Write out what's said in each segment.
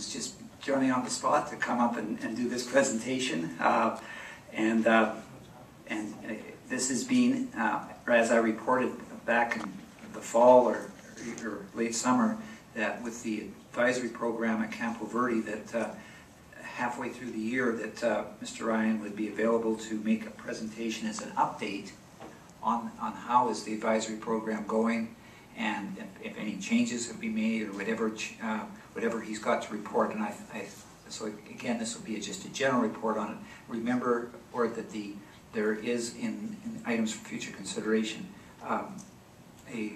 who's just joining on the spot to come up and, and do this presentation. Uh, and uh, and uh, this has been, uh, as I reported back in the fall or, or late summer, that with the advisory program at Campo Verde, that uh, halfway through the year, that uh, Mr. Ryan would be available to make a presentation as an update on, on how is the advisory program going, and if, if any changes have been made, or whatever, uh, whatever he's got to report. And I, I, so again, this will be just a general report on it. Remember, or that the there is in, in items for future consideration um, a,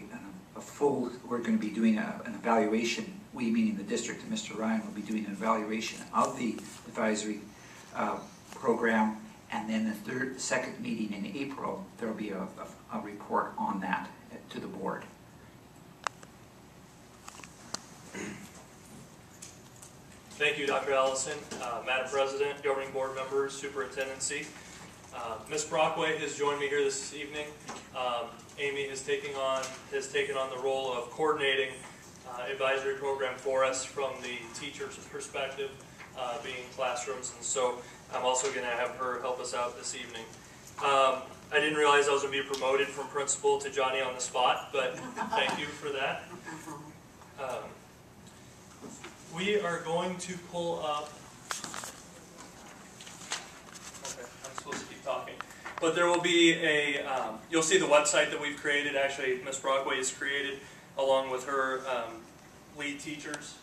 a full. We're going to be doing a, an evaluation. We, meaning the district, and Mr. Ryan will be doing an evaluation of the advisory uh, program and then the third, second meeting in April, there will be a, a, a report on that to the board. Thank you, Dr. Allison, uh, Madam President, Governing Board members, Superintendency. Uh, Ms. Brockway has joined me here this evening. Um, Amy has taken on has taken on the role of coordinating uh, advisory program for us from the teacher's perspective, uh, being classrooms, and so I'm also going to have her help us out this evening. Um, I didn't realize I was going to be promoted from principal to Johnny on the spot, but thank you for that. Um, we are going to pull up. Okay, I'm supposed to keep talking. But there will be a, um, you'll see the website that we've created. Actually, Ms. Brockway has created along with her um, lead teachers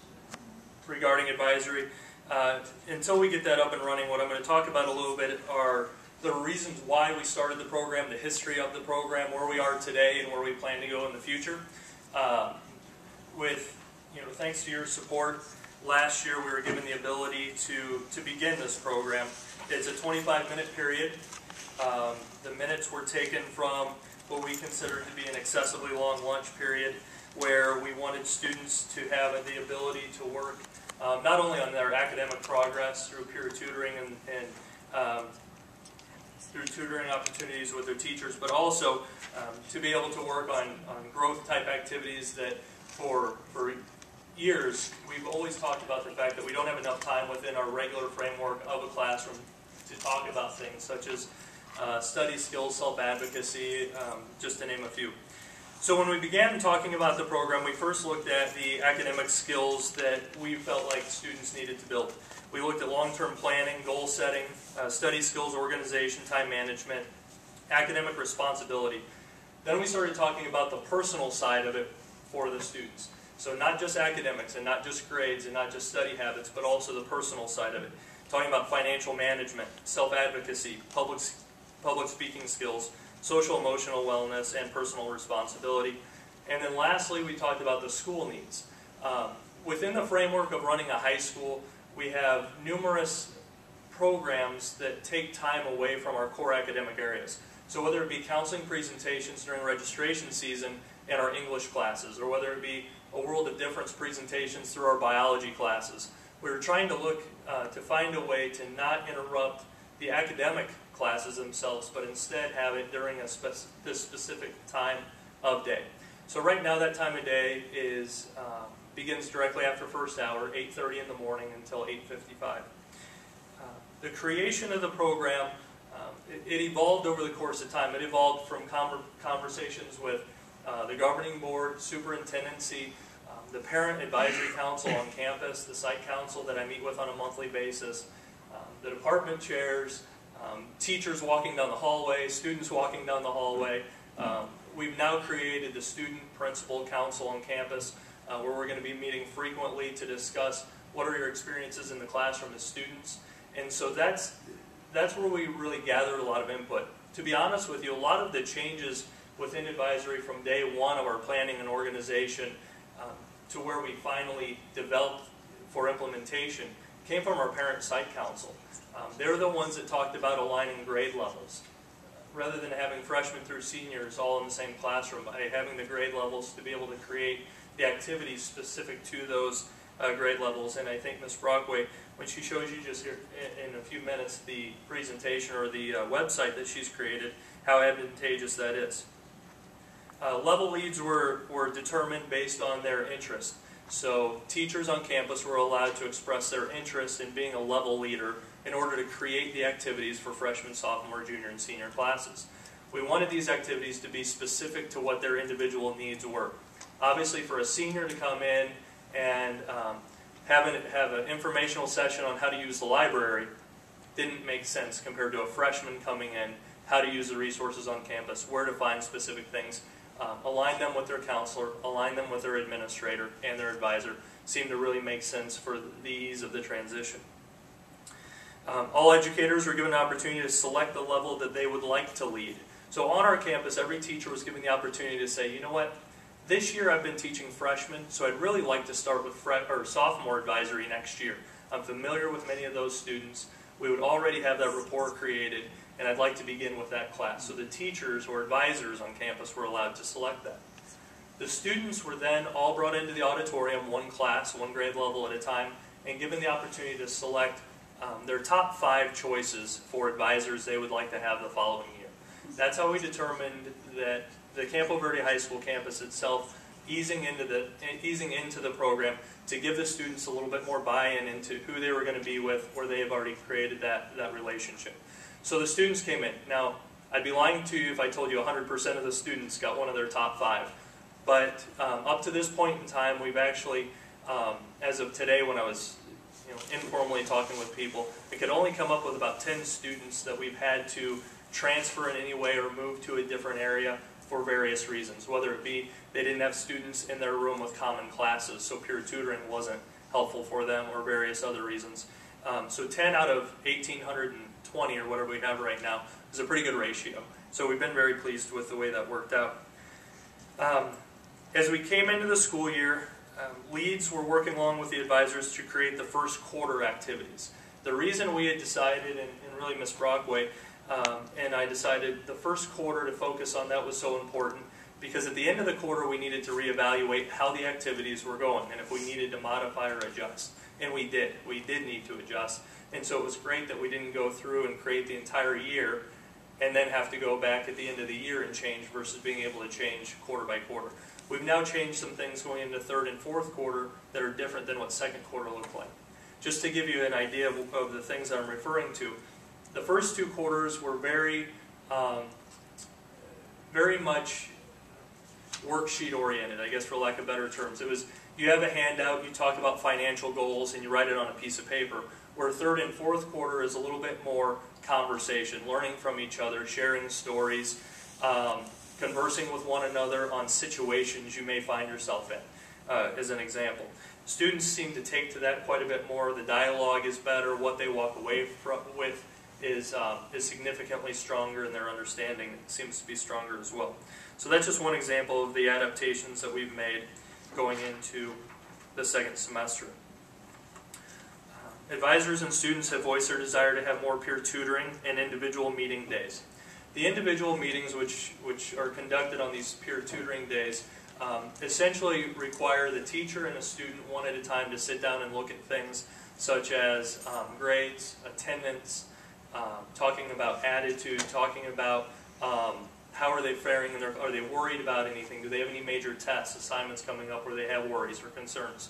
regarding advisory. Uh, until we get that up and running, what I'm going to talk about a little bit are the reasons why we started the program, the history of the program, where we are today, and where we plan to go in the future. Um, with, you know, thanks to your support, last year we were given the ability to, to begin this program. It's a 25-minute period. Um, the minutes were taken from what we consider to be an excessively long lunch period, where we wanted students to have the ability to work um, not only on their academic progress through peer tutoring and, and um, through tutoring opportunities with their teachers, but also um, to be able to work on, on growth type activities that for, for years we've always talked about the fact that we don't have enough time within our regular framework of a classroom to talk about things such as uh, study skills, self-advocacy, um, just to name a few. So when we began talking about the program, we first looked at the academic skills that we felt like students needed to build. We looked at long-term planning, goal setting, uh, study skills, organization, time management, academic responsibility. Then we started talking about the personal side of it for the students. So not just academics and not just grades and not just study habits, but also the personal side of it. Talking about financial management, self-advocacy, public, public speaking skills, social emotional wellness, and personal responsibility. And then lastly, we talked about the school needs. Um, within the framework of running a high school, we have numerous programs that take time away from our core academic areas. So whether it be counseling presentations during registration season in our English classes, or whether it be a world of difference presentations through our biology classes, we're trying to look uh, to find a way to not interrupt the academic classes themselves, but instead have it during a this specific time of day. So right now that time of day is um, begins directly after first hour, 8.30 in the morning until 8.55. Uh, the creation of the program, um, it, it, evolved over the course of time. It evolved from conversations with uh, the governing board, superintendency, um, the parent advisory council on campus, the site council that I meet with on a monthly basis, um, the department chairs, um, teachers walking down the hallway, students walking down the hallway. Um, we've now created the Student Principal Council on campus uh, where we're going to be meeting frequently to discuss what are your experiences in the classroom as students. And so that's, that's where we really gather a lot of input. To be honest with you, a lot of the changes within advisory from day one of our planning and organization um, to where we finally developed for implementation came from our parent site council. Um, they're the ones that talked about aligning grade levels. Rather than having freshmen through seniors all in the same classroom, by having the grade levels to be able to create the activities specific to those uh, grade levels. And I think Ms. Brockway, when she shows you just here in, in a few minutes the presentation or the uh, website that she's created, how advantageous that is. Uh, level leads were, were determined based on their interest. So teachers on campus were allowed to express their interest in being a level leader in order to create the activities for freshman, sophomore, junior, and senior classes. We wanted these activities to be specific to what their individual needs were. Obviously, for a senior to come in and um, have, an, have an informational session on how to use the library didn't make sense compared to a freshman coming in, how to use the resources on campus, where to find specific things, um, align them with their counselor, align them with their administrator and their advisor, seemed to really make sense for the ease of the transition. Um, all educators were given an opportunity to select the level that they would like to lead. So on our campus, every teacher was given the opportunity to say, you know what, this year I've been teaching freshmen, so I'd really like to start with or sophomore advisory next year. I'm familiar with many of those students. We would already have that report created, and I'd like to begin with that class. So the teachers or advisors on campus were allowed to select that. The students were then all brought into the auditorium, one class, one grade level at a time, and given the opportunity to select um, their top five choices for advisors they would like to have the following year. That's how we determined that the Campo Verde High School campus itself easing into the easing into the program to give the students a little bit more buy-in into who they were going to be with, where they have already created that that relationship. So the students came in. Now, I'd be lying to you if I told you 100% of the students got one of their top five. But um, up to this point in time, we've actually, um, as of today, when I was you know, informally talking with people, I could only come up with about 10 students that we've had to transfer in any way or move to a different area for various reasons, whether it be they didn't have students in their room with common classes, so peer tutoring wasn't helpful for them, or various other reasons. Um, so 10 out of 1,820, or whatever we have right now, is a pretty good ratio. So we've been very pleased with the way that worked out. Um, as we came into the school year, um, leads were working along with the advisors to create the first quarter activities. The reason we had decided, and, and really Miss Brockway, um, and I decided the first quarter to focus on that was so important because at the end of the quarter we needed to reevaluate how the activities were going and if we needed to modify or adjust. And we did. We did need to adjust. And so it was great that we didn't go through and create the entire year and then have to go back at the end of the year and change versus being able to change quarter by quarter. We've now changed some things going into third and fourth quarter that are different than what second quarter looked like. Just to give you an idea of, of the things I'm referring to, the first two quarters were very, um, very much worksheet oriented, I guess for lack of better terms. It was, you have a handout, you talk about financial goals, and you write it on a piece of paper. Where third and fourth quarter is a little bit more conversation, learning from each other, sharing stories, um, conversing with one another on situations you may find yourself in, uh, as an example. Students seem to take to that quite a bit more. The dialogue is better. What they walk away from, with is, um, is significantly stronger, and their understanding seems to be stronger as well. So that's just one example of the adaptations that we've made going into the second semester. Uh, advisors and students have voiced their desire to have more peer tutoring and individual meeting days. The individual meetings which, which are conducted on these peer tutoring days um, essentially require the teacher and a student one at a time to sit down and look at things such as um, grades, attendance, um, talking about attitude, talking about um, how are they faring, and are they worried about anything? Do they have any major tests, assignments coming up where they have worries or concerns?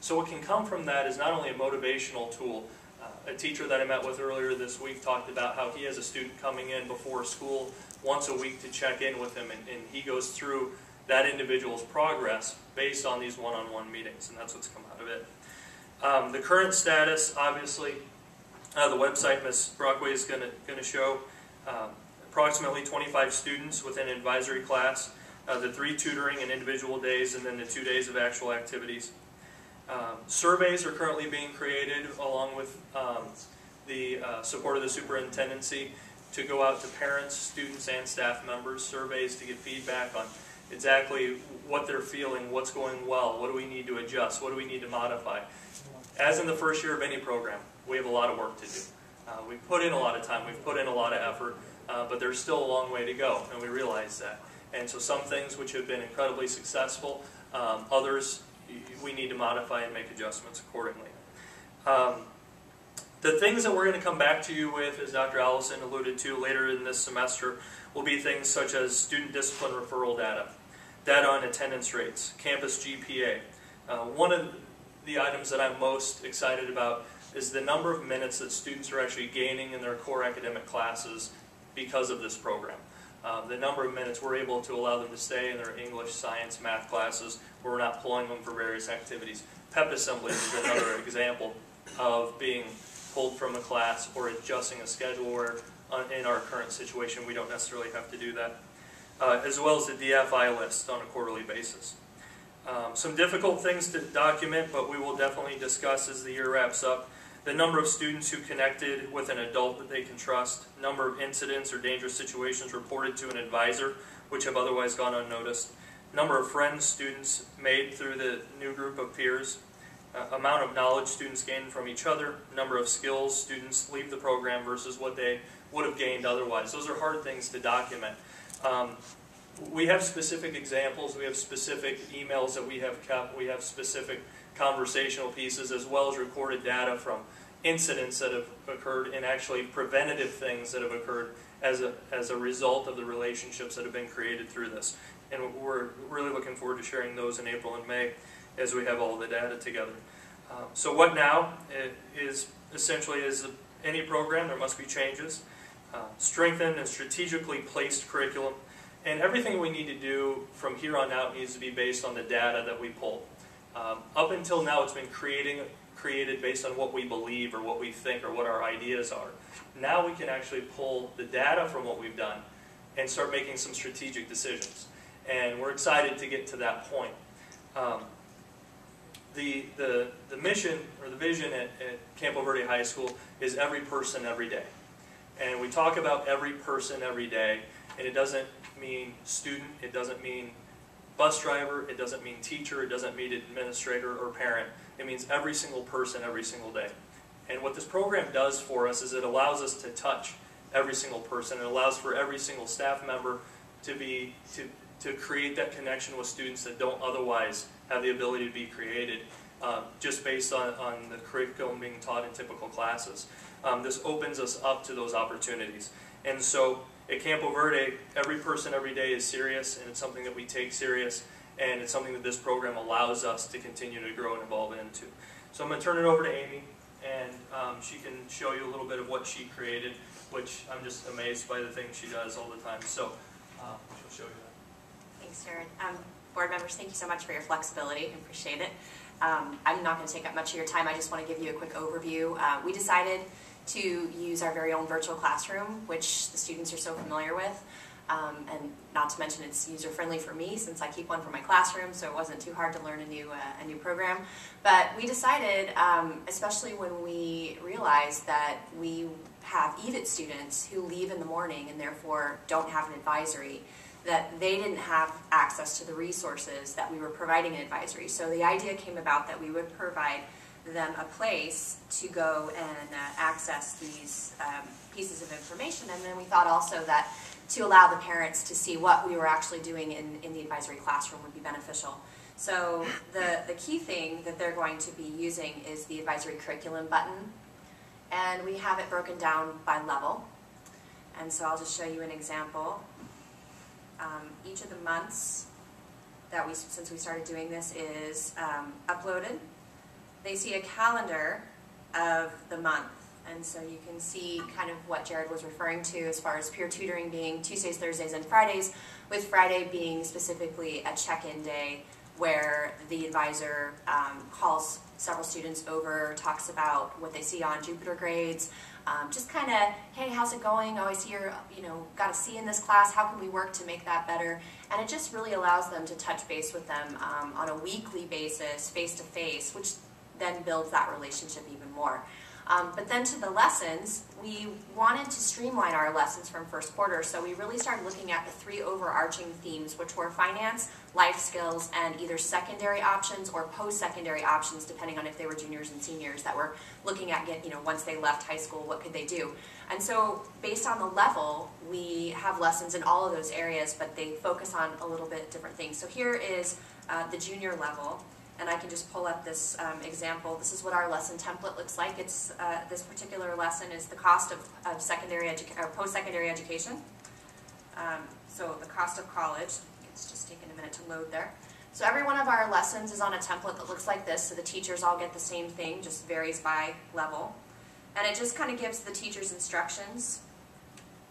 So what can come from that is not only a motivational tool. Uh, a teacher that I met with earlier this week talked about how he has a student coming in before school once a week to check in with him, and, and he goes through that individual's progress based on these one-on-one meetings, and that's what's come out of it. Um, the current status, obviously, uh, the website Ms. Brockway is going to show um, approximately 25 students within an advisory class, uh, the three tutoring and individual days, and then the two days of actual activities. Um, surveys are currently being created along with um, the uh, support of the superintendency to go out to parents, students, and staff members, surveys to get feedback on exactly what they're feeling, what's going well, what do we need to adjust, what do we need to modify. As in the first year of any program, we have a lot of work to do. Uh, we've put in a lot of time, we've put in a lot of effort, uh, but there's still a long way to go, and we realize that. And so some things which have been incredibly successful, um, others we need to modify and make adjustments accordingly. Um, the things that we're going to come back to you with, as Dr. Allison alluded to later in this semester, will be things such as student discipline referral data, data on attendance rates, campus GPA, Uh, one of the items that I'm most excited about is the number of minutes that students are actually gaining in their core academic classes because of this program. Uh, the number of minutes we're able to allow them to stay in their English, science, math classes where we're not pulling them for various activities. PEP assemblies is another example of being pulled from a class or adjusting a schedule where uh, in our current situation we don't necessarily have to do that. Uh, as well as the DFI list on a quarterly basis. Um, some difficult things to document, but we will definitely discuss as the year wraps up. The number of students who connected with an adult that they can trust, number of incidents or dangerous situations reported to an advisor, which have otherwise gone unnoticed, number of friends students made through the new group of peers, uh, amount of knowledge students gain from each other, number of skills students leave the program versus what they would have gained otherwise. Those are hard things to document. Um, we have specific examples, we have specific emails that we have kept, we have specific conversational pieces as well as recorded data from incidents that have occurred and actually preventative things that have occurred as a, as a result of the relationships that have been created through this. And we're really looking forward to sharing those in April and May as we have all the data together. Um, so what now is essentially is any program, there must be changes. Uh, strengthened and strategically placed curriculum. And everything we need to do from here on out needs to be based on the data that we pull. Um, up until now, it's been creating, created based on what we believe or what we think or what our ideas are. Now we can actually pull the data from what we've done and start making some strategic decisions. And we're excited to get to that point. Um, the, the, the mission or the vision at, at Campo Verde High School is every person every day. And we talk about every person every day, and it doesn't mean student, it doesn't mean bus driver, it doesn't mean teacher, it doesn't mean administrator or parent. It means every single person every single day. And what this program does for us is it allows us to touch every single person. It allows for every single staff member to be to, to create that connection with students that don't otherwise have the ability to be created uh, just based on, on the curriculum being taught in typical classes. Um, this opens us up to those opportunities. And so at Campo Verde, every person every day is serious, and it's something that we take serious, and it's something that this program allows us to continue to grow and evolve into. So I'm going to turn it over to Amy, and um, she can show you a little bit of what she created, which I'm just amazed by the things she does all the time. So uh, she'll show you that. Thanks, Jared. Um, board members, thank you so much for your flexibility. I appreciate it. Um, I'm not going to take up much of your time. I just want to give you a quick overview. Uh, we decided to use our very own virtual classroom, which the students are so familiar with. Um, and not to mention it's user friendly for me since I keep one for my classroom, so it wasn't too hard to learn a new uh, a new program. But we decided, um, especially when we realized that we have EVIT students who leave in the morning and therefore don't have an advisory, that they didn't have access to the resources that we were providing in advisory. So the idea came about that we would provide them a place to go and uh, access these um, pieces of information. And then we thought also that to allow the parents to see what we were actually doing in, in the advisory classroom would be beneficial. So the, the key thing that they're going to be using is the advisory curriculum button. And we have it broken down by level. And so I'll just show you an example. Um, each of the months that we, since we started doing this, is um, uploaded they see a calendar of the month. And so you can see kind of what Jared was referring to as far as peer tutoring being Tuesdays, Thursdays, and Fridays, with Friday being specifically a check-in day where the advisor um, calls several students over, talks about what they see on Jupiter grades, um, just kind of, hey, how's it going? Oh, I see you're, you know, got a C in this class. How can we work to make that better? And it just really allows them to touch base with them um, on a weekly basis, face to face, which then builds that relationship even more. Um, but then to the lessons, we wanted to streamline our lessons from first quarter, so we really started looking at the three overarching themes, which were finance, life skills, and either secondary options or post-secondary options, depending on if they were juniors and seniors that were looking at, get, you know, once they left high school, what could they do? And so based on the level, we have lessons in all of those areas, but they focus on a little bit different things. So here is uh, the junior level and I can just pull up this um, example. This is what our lesson template looks like. It's uh, This particular lesson is the cost of, of secondary or post-secondary education. Um, so the cost of college, it's just taking a minute to load there. So every one of our lessons is on a template that looks like this, so the teachers all get the same thing, just varies by level. And it just kind of gives the teachers instructions.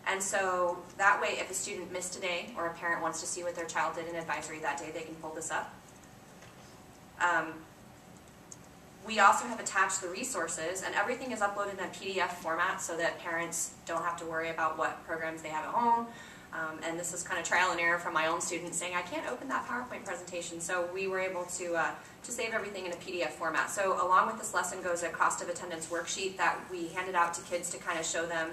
And so that way, if a student missed a day or a parent wants to see what their child did in advisory that day, they can pull this up. Um, we also have attached the resources, and everything is uploaded in a PDF format so that parents don't have to worry about what programs they have at home. Um, and this is kind of trial and error from my own students saying, I can't open that PowerPoint presentation. So we were able to, uh, to save everything in a PDF format. So along with this lesson goes a cost of attendance worksheet that we handed out to kids to kind of show them,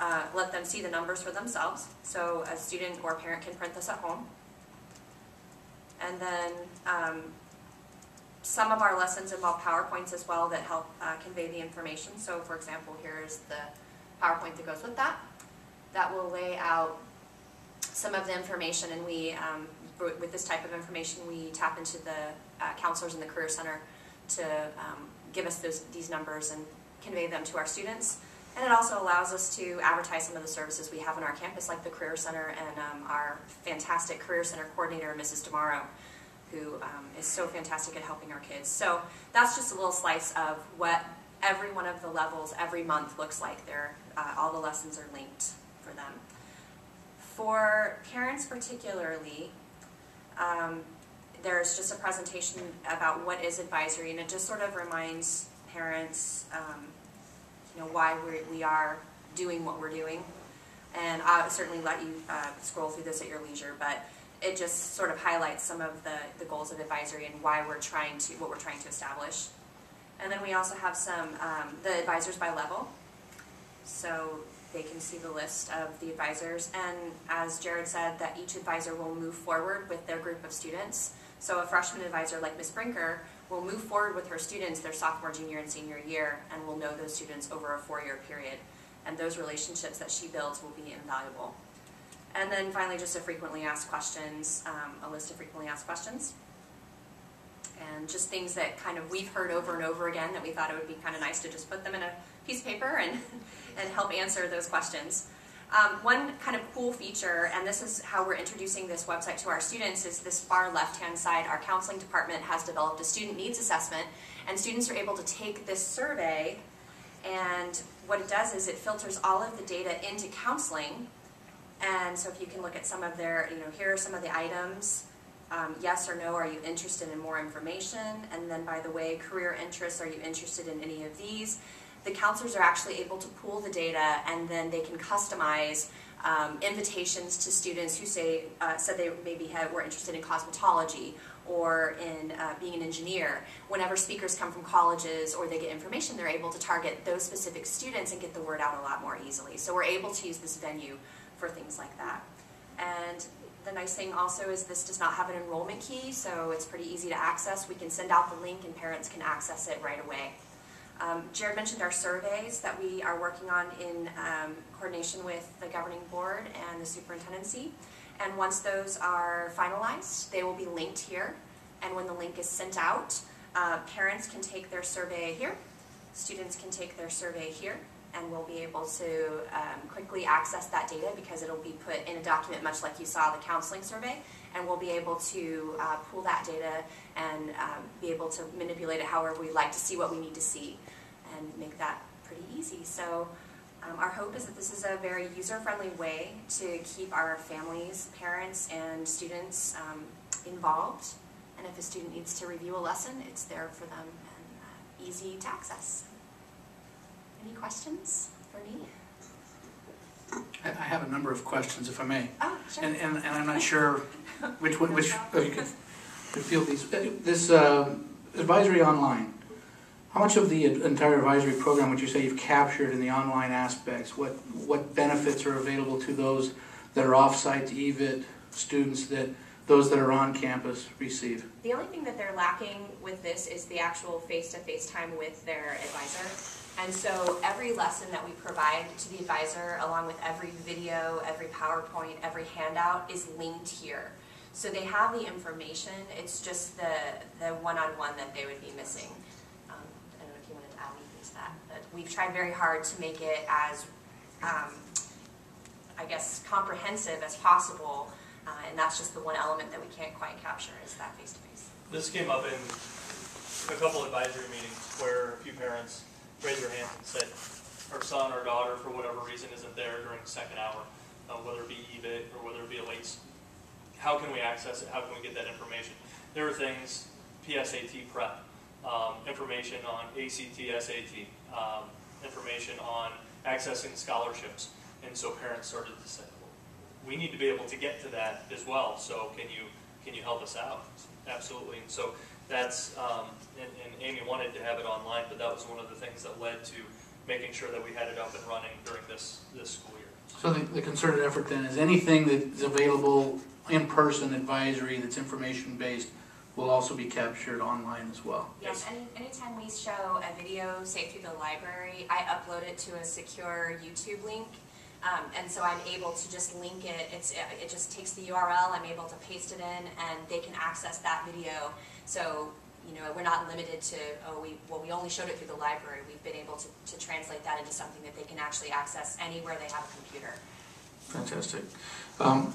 uh, let them see the numbers for themselves. So a student or parent can print this at home. And then um, some of our lessons involve PowerPoints as well that help uh, convey the information. So for example, here's the PowerPoint that goes with that. That will lay out some of the information and we, um, with this type of information, we tap into the uh, counselors in the Career Center to um, give us those, these numbers and convey them to our students. And it also allows us to advertise some of the services we have on our campus, like the Career Center and um, our fantastic Career Center coordinator, Mrs. Demaro, who um, is so fantastic at helping our kids. So that's just a little slice of what every one of the levels every month looks like. There, uh, all the lessons are linked for them. For parents particularly, um, there's just a presentation about what is advisory, and it just sort of reminds parents, um, you know, why we we are doing what we're doing. And I'll certainly let you uh, scroll through this at your leisure, but it just sort of highlights some of the, the goals of advisory and why we're trying to, what we're trying to establish. And then we also have some, um, the advisors by level. So they can see the list of the advisors. And as Jared said, that each advisor will move forward with their group of students. So a freshman advisor like Ms. Brinker will move forward with her students their sophomore, junior, and senior year and will know those students over a four-year period. And those relationships that she builds will be invaluable. And then finally, just a frequently asked questions, um, a list of frequently asked questions. And just things that kind of we've heard over and over again that we thought it would be kind of nice to just put them in a piece of paper and, and help answer those questions. Um, one kind of cool feature, and this is how we're introducing this website to our students, is this far left-hand side. Our counseling department has developed a student needs assessment, and students are able to take this survey, and what it does is it filters all of the data into counseling, and so if you can look at some of their, you know, here are some of the items, um, yes or no, are you interested in more information? And then by the way, career interests, are you interested in any of these? the counselors are actually able to pool the data and then they can customize um, invitations to students who say uh, said they maybe had, were interested in cosmetology or in uh, being an engineer. Whenever speakers come from colleges or they get information, they're able to target those specific students and get the word out a lot more easily. So we're able to use this venue for things like that. And the nice thing also is this does not have an enrollment key, so it's pretty easy to access. We can send out the link and parents can access it right away. Um, Jared mentioned our surveys that we are working on in um, coordination with the governing board and the superintendency. And once those are finalized, they will be linked here. And when the link is sent out, uh, parents can take their survey here, students can take their survey here, and we'll be able to um, quickly access that data because it'll be put in a document much like you saw the counseling survey, and we'll be able to uh, pull that data and um, be able to manipulate it however we like to see what we need to see and make that pretty easy. So um, our hope is that this is a very user-friendly way to keep our families, parents, and students um, involved. And if a student needs to review a lesson, it's there for them and uh, easy to access. Any questions for me? I I have a number of questions, if I may. Oh, sure. And, and, and I'm not sure which, one- which, oh, you could could field these. Uh, This uh, advisory online, how much of the entire advisory program would you say you've captured in the online aspects? What, what benefits are available to those that are off-site, to EVIT students that, those that are on campus receive? The only thing that they're lacking with this is the actual face-to-face time with their advisor. And so every lesson that we provide to the advisor, along with every video, every PowerPoint, every handout, is linked here. So they have the information, it's just the, the one-on-one that they would be missing. Um, I don't know if you wanted to add anything to that, but we've tried very hard to make it as, um, I guess, comprehensive as possible Uh, and that's just the one element that we can't quite capture is that face-to-face. This came up in a couple advisory meetings where a few parents raised their hands and said, our son or daughter, for whatever reason, isn't there during the second hour, uh, whether it be EVIT or whether it be a late, how can we access it? How can we get that information? There are things, PSAT prep, um, information on ACT, SAT, um, information on accessing scholarships. And so parents started to say, well, we need to be able to get to that as well, so can you, can you help us out? Absolutely, and so that's, um, and, and Amy wanted to have it online, but that was one of the things that led to making sure that we had it up and running during this, this school year. So the, the concerted effort then is anything that's available in-person advisory that's information-based will also be captured online as well. Yes, any, anytime we show a video, say through the library, I upload it to a secure YouTube link. Um, and so I'm able to just link it, it's, it just takes the URL, I'm able to paste it in, and they can access that video. So, you know, we're not limited to, oh, we, well, we only showed it through the library. We've been able to, to translate that into something that they can actually access anywhere they have a computer. Fantastic. Um,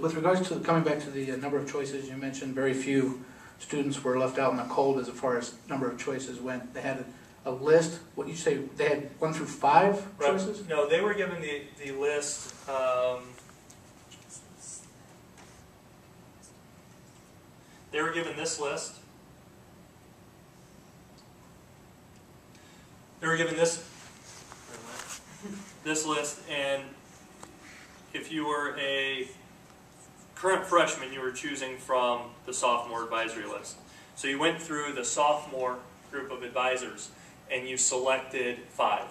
With regards to, coming back to the uh, number of choices, you mentioned very few students were left out in the cold as far as number of choices went. They had a list, what you say, they had one through five choices? No, they were given the, the list, um, they were given this list. They were given this, this list, and if you were a current freshman, you were choosing from the sophomore advisory list. So you went through the sophomore group of advisors, and you selected five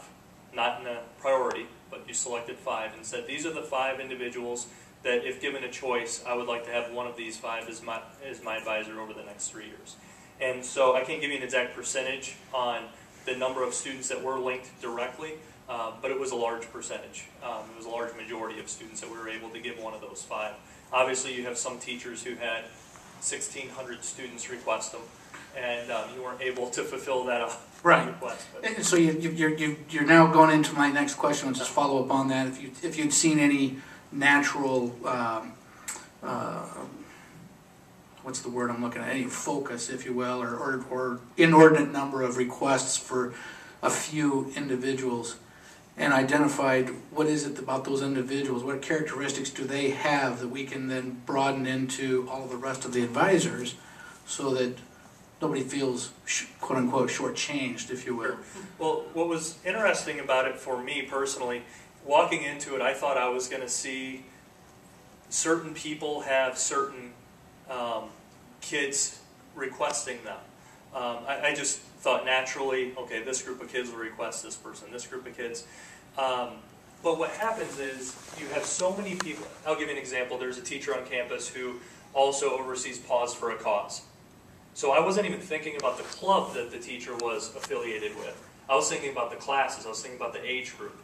not in a priority, but you selected five and said, these are the five individuals that if given a choice, I would like to have one of these five as my, as my advisor over the next three years. And so I can't give you an exact percentage on the number of students that were linked directly, uh, but it was a large percentage. Um, it was a large majority of students that we were able to give one of those five. Obviously, you have some teachers who had 1,600 students request them, and um, you weren't able to fulfill that uh, Right. request. But And so you, you- you're, you- you're now going into my next question, which is follow up on that. If you, if you'd seen any natural, um, uh, what's the word I'm looking at, any focus, if you will, or, or, or inordinate number of requests for a few individuals, and identified what is it about those individuals, what characteristics do they have that we can then broaden into all the rest of the advisors, so that nobody feels quote unquote shortchanged, if you will. Well, what was interesting about it for me personally, walking into it, I thought I was going to see certain people have certain um, kids requesting them. Um, I, I just thought naturally, okay, this group of kids will request this person, this group of kids. Um, but what happens is you have so many people. I'll give you an example. There's a teacher on campus who also oversees Pause for a Cause. So I wasn't even thinking about the club that the teacher was affiliated with. I was thinking about the classes. I was thinking about the age group.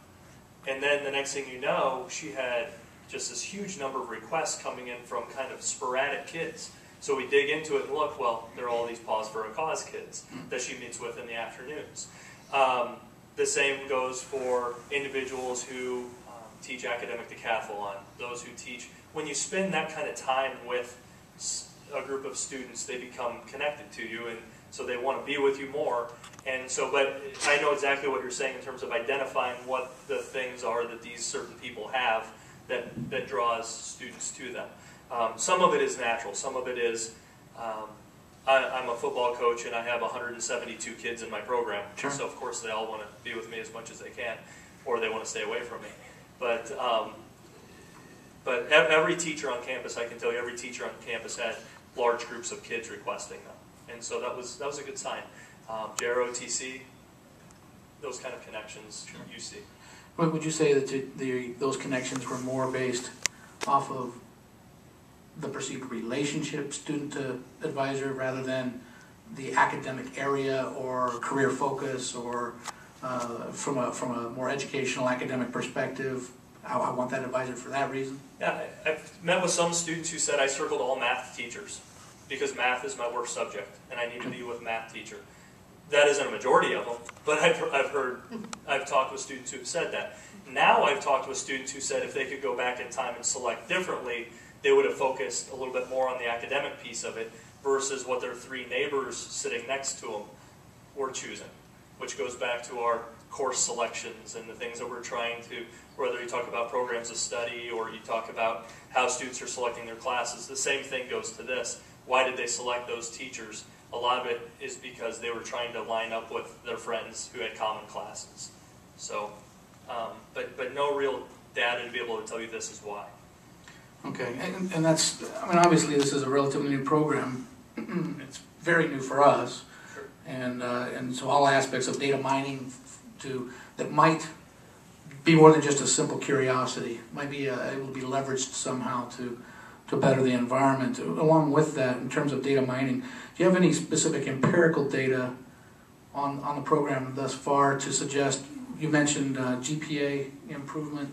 And then the next thing you know, she had just this huge number of requests coming in from kind of sporadic kids. So we dig into it and look, well, there are all these Pause for a Cause kids that she meets with in the afternoons. Um, the same goes for individuals who um, teach academic decathlon, those who teach. When you spend that kind of time with a group of students, they become connected to you, and so they want to be with you more. And so, but I know exactly what you're saying in terms of identifying what the things are that these certain people have that, that draws students to them. Um, some of it is natural, some of it is um, I, I'm a football coach and I have 172 kids in my program. Sure. So, of course, they all want to be with me as much as they can, or they want to stay away from me. But um, but every teacher on campus, I can tell you, every teacher on campus had large groups of kids requesting them, and so that was that was a good sign. Um, JROTC, those kind of connections you see. What would you say that the- the, those connections were more based off of the perceived relationship student to advisor rather than the academic area or career focus or uh, from a, from a more educational academic perspective? I, I want that advisor for that reason. Yeah, I- I've met with some students who said I circled all math teachers because math is my worst subject and I need to be with math teacher. That isn't a majority of them, but I've, I've heard, I've talked with students who've said that. Now I've talked with students who said if they could go back in time and select differently, they would have focused a little bit more on the academic piece of it versus what their three neighbors sitting next to them were choosing, which goes back to our course selections and the things that we're trying to, whether you talk about programs of study or you talk about how students are selecting their classes, the same thing goes to this. Why did they select those teachers? A lot of it is because they were trying to line up with their friends who had common classes. So, um, but, but no real data to be able to tell you this is why. Okay, and, and that's, I mean, obviously, this is a relatively new program. It's very new for us. Sure. And, uh, and so all aspects of data mining to, that might be more than just a simple curiosity, might be uh, able to be leveraged somehow to, to better the environment. Along with that, in terms of data mining, do you have any specific empirical data on, on the program thus far to suggest, you mentioned uh, GPA improvement.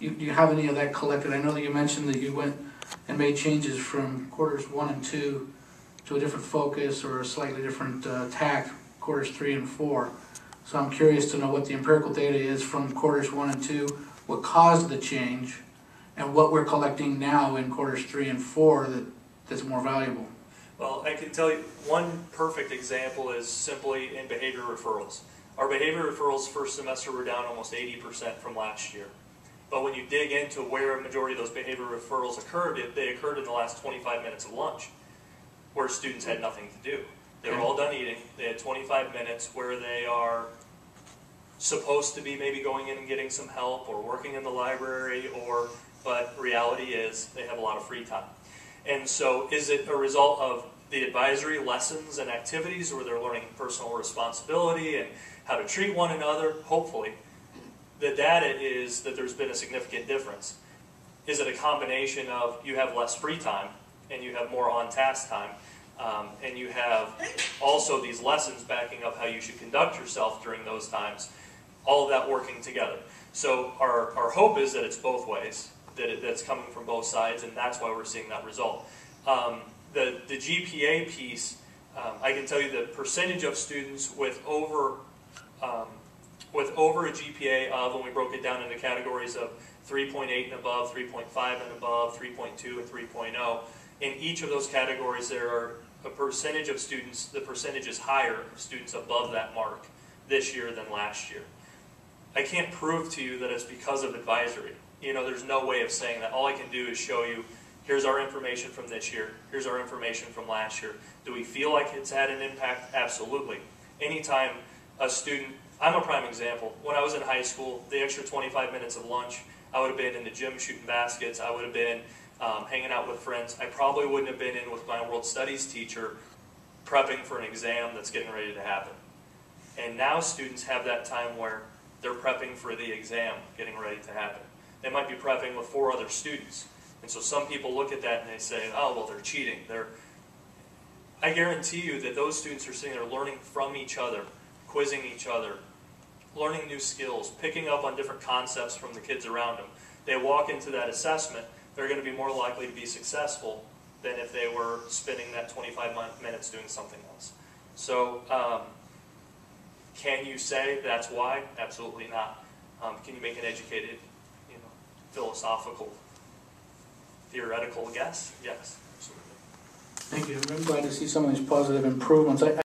You, do you have any of that collected? I know that you mentioned that you went and made changes from quarters one and two to a different focus or a slightly different uh, tack, quarters three and four. So I'm curious to know what the empirical data is from quarters one and two, what caused the change, and what we're collecting now in quarters three and four that, that's more valuable. Well, I can tell you one perfect example is simply in behavior referrals. Our behavior referrals first semester were down almost 80% from last year. But when you dig into where a majority of those behavior referrals occurred, it- they occurred in the last 25 minutes of lunch, where students had nothing to do. They were all done eating. They had 25 minutes where they are supposed to be maybe going in and getting some help or working in the library or but reality is they have a lot of free time. And so is it a result of the advisory lessons and activities where they're learning personal responsibility and how to treat one another? Hopefully. The data is that there's been a significant difference. Is it a combination of you have less free time and you have more on task time? Um, and you have also these lessons backing up how you should conduct yourself during those times, all of that working together. So our, our hope is that it's both ways, that it, that's coming from both sides, and that's why we're seeing that result. Um, the, the GPA piece, um, I can tell you the percentage of students with over um, with over a GPA of, when we broke it down into categories of 3.8 and above, 3.5 and above, 3.2 and 3.0, in each of those categories there are a percentage of students, the percentage is higher of students above that mark this year than last year. I can't prove to you that it's because of advisory. You know, there's no way of saying that. All I can do is show you, here's our information from this year, here's our information from last year. Do we feel like it's had an impact? Absolutely. Anytime a student, I'm a prime example. When I was in high school, the extra 25 minutes of lunch, I would have been in the gym shooting baskets, I would have been um, hanging out with friends. I probably wouldn't have been in with my world studies teacher prepping for an exam that's getting ready to happen. And now students have that time where they're prepping for the exam getting ready to happen. They might be prepping with four other students. And so some people look at that and they say, oh, well, they're cheating. They're... I guarantee you that those students are sitting there learning from each other, quizzing each other, learning new skills, picking up on different concepts from the kids around them. They walk into that assessment, they're going to be more likely to be successful than if they were spending that 25 minutes doing something else. So, um, can you say that's why? Absolutely not. Um, can you make an educated, philosophical, theoretical guess? Yes, absolutely. Thank you. I'm glad to see some of these positive improvements. I,